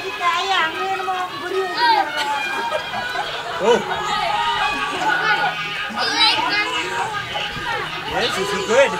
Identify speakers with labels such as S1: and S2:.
S1: kita ayam ni beri Oh. Yes, this is good.